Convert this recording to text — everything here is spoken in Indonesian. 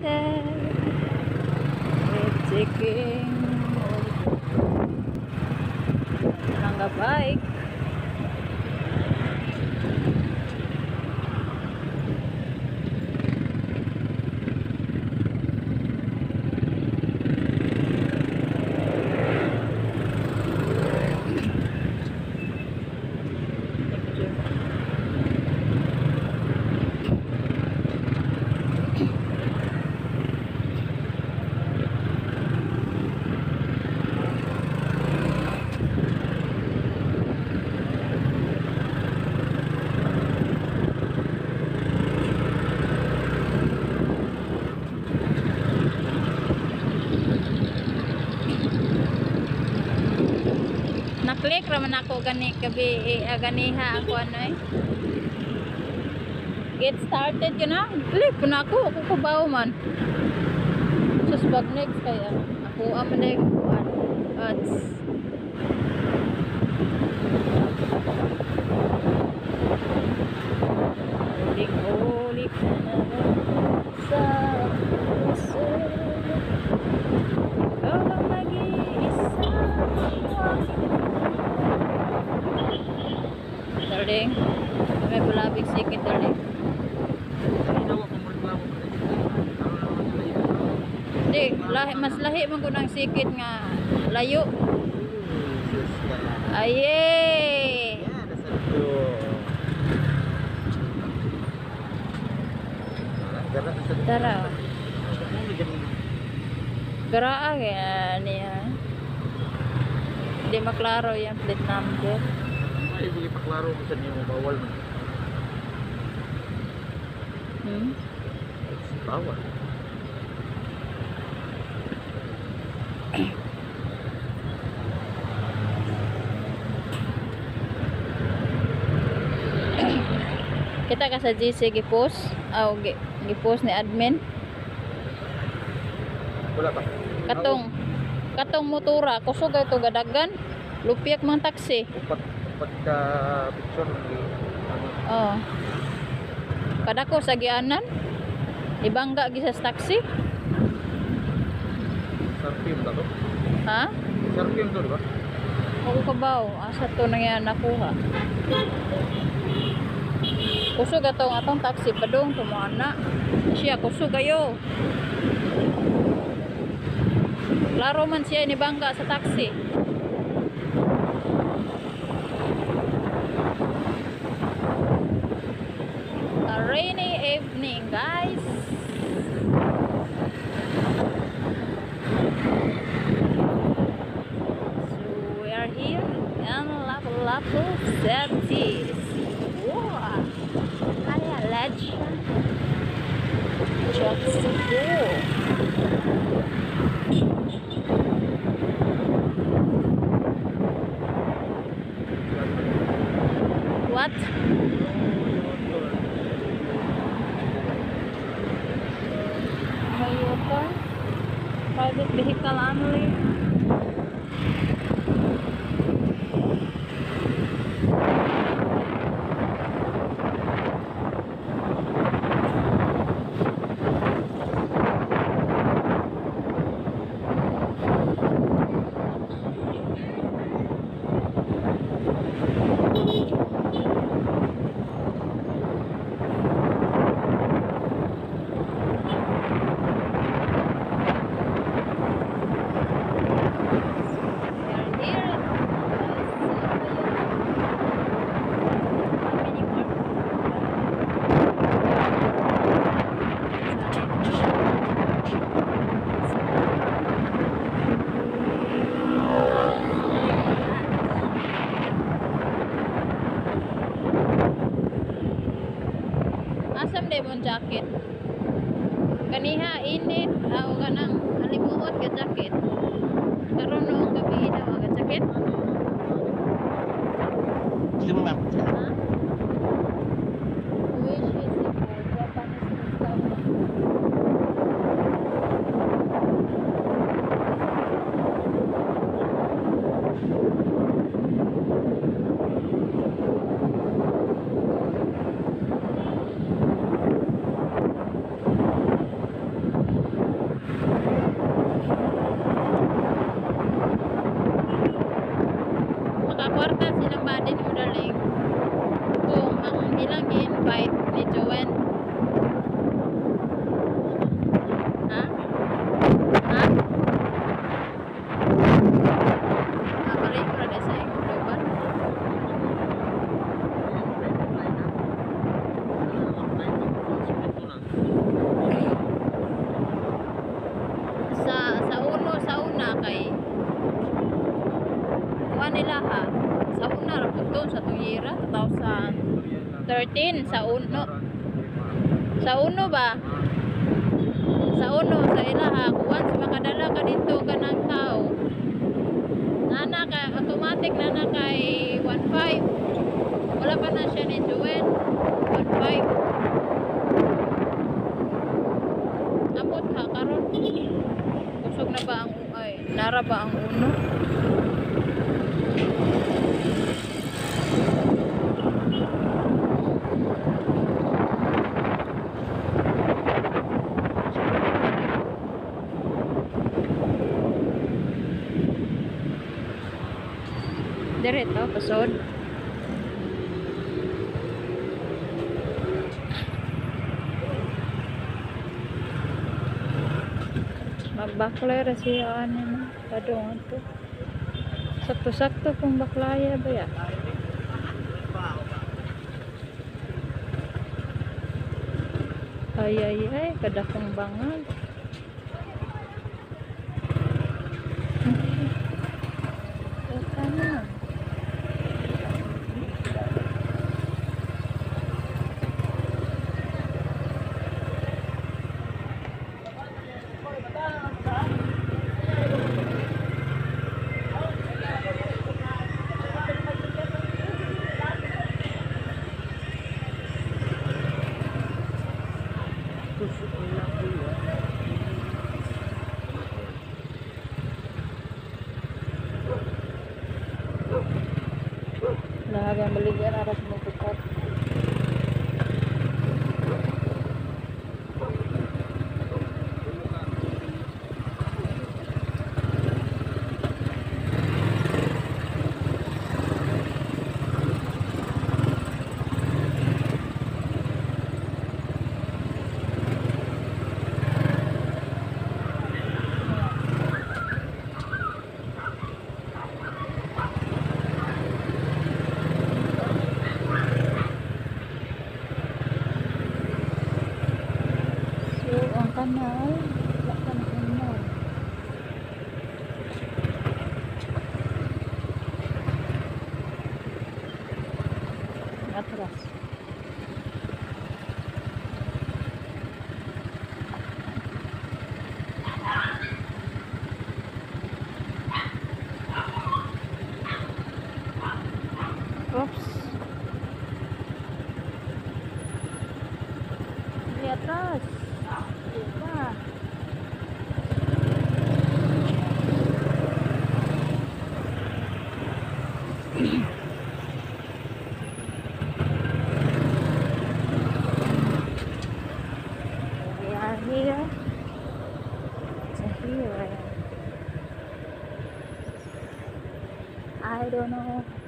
Okay. We're taking... Nanga bike. Naklik raman ako gani gabi eh, ah, ganiha ako ano eh. Get started ka na? Click ko na ako. Ako kabaw man. Sus bag next kaya. Ako amo na yung kuhan. Ads. Darling, may bulabig sikit, darling. Hindi, lahi, mas lahi man ko ng sikit nga layo. Aye! Tara. Kaya niya. Hindi maklaro yung plate number. Ay, hindi paklaro ko sa niyo, bawal man. Hmm? Bawal. Kita ka sa GC gipost. Aw, gi- gipost ni admin. Wala pa. Katong katong motora kusog ito gadagan. Lupiak mang. Upat, upat ka picture. Ano, Oh. Kadako sa gianan. Ibangga gi sa taxi. Sarfim ba to? Ha? Sarfim to, di ba? Ako kabaw, asa to nang yan nakuha. Kusog atong atong taxi padung tumana. Siya kusog kayo. Klaro man siya ni bangga sa taxi. Rainy evening, guys. So we are here in Lapu Lapu Certis. Wow! Area legend. Just cool. What? Jacket. Kaniha init, aw ganang halimuot ka jacket. Karon noong gabi na mga jacket. Hindi mo ma'am. Ha? suporta sila ba din Mudalig kung ang ilang i-invite ni Joanne ha? ha? Napalit ko na sa Globan sa sa uno sa una kay kuha ha ako na rapod doon sa tuyera 2013 sa uno. Sa uno ba? Sa uno sa ilaha once makadala ka dito ka ng tao. Nana ka automatic nana kay 1.5 wala pa na siya ni Joel 1.5 abot ha karon kusog na ba ang ay nara ba ang uno? Direto, pasod. Magbakla ra siya ano. Padong to. Sakto-sakto kung baklaya ba ya? Ay ay ay, kadakong bangal. Ito na. Lahagang baligyan aras пятый раз. Опс. Нет, раз. Don't know.